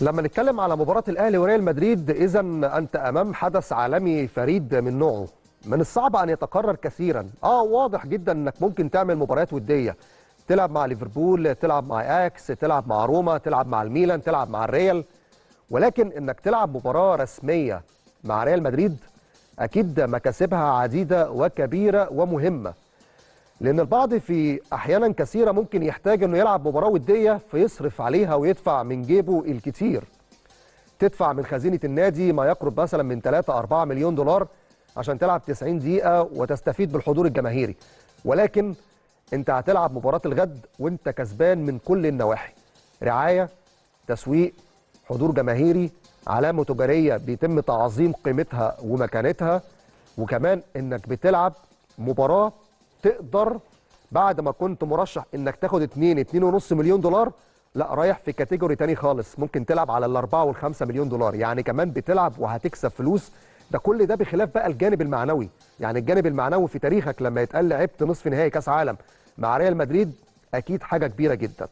لما نتكلم على مباراة الأهلي وريال مدريد إذا أنت أمام حدث عالمي فريد من نوعه. من الصعب أن يتكرر كثيرا. آه واضح جدا أنك ممكن تعمل مباريات ودية. تلعب مع ليفربول تلعب مع أكس تلعب مع روما تلعب مع الميلان تلعب مع الريال. ولكن أنك تلعب مباراة رسمية مع ريال مدريد أكيد مكاسبها عديدة وكبيرة ومهمة. لأن البعض في أحيانا كثيرة ممكن يحتاج إنه يلعب مباراة ودية فيصرف عليها ويدفع من جيبه الكتير. تدفع من خزينة النادي ما يقرب مثلا من 3 4 مليون دولار عشان تلعب 90 دقيقة وتستفيد بالحضور الجماهيري. ولكن أنت هتلعب مباراة الغد وأنت كسبان من كل النواحي. رعاية تسويق حضور جماهيري علامة تجارية بيتم تعظيم قيمتها ومكانتها وكمان إنك بتلعب مباراة تقدر بعد ما كنت مرشح إنك تاخد 2 2.5 مليون دولار لا رايح في كاتيجوري تاني خالص. ممكن تلعب على الأربعة والخمسة مليون دولار. يعني كمان بتلعب وهتكسب فلوس. ده كل ده بخلاف بقى الجانب المعنوي. يعني الجانب المعنوي في تاريخك لما يتقال لعبت نصف نهائي كأس عالم مع ريال مدريد أكيد حاجة كبيرة جدا.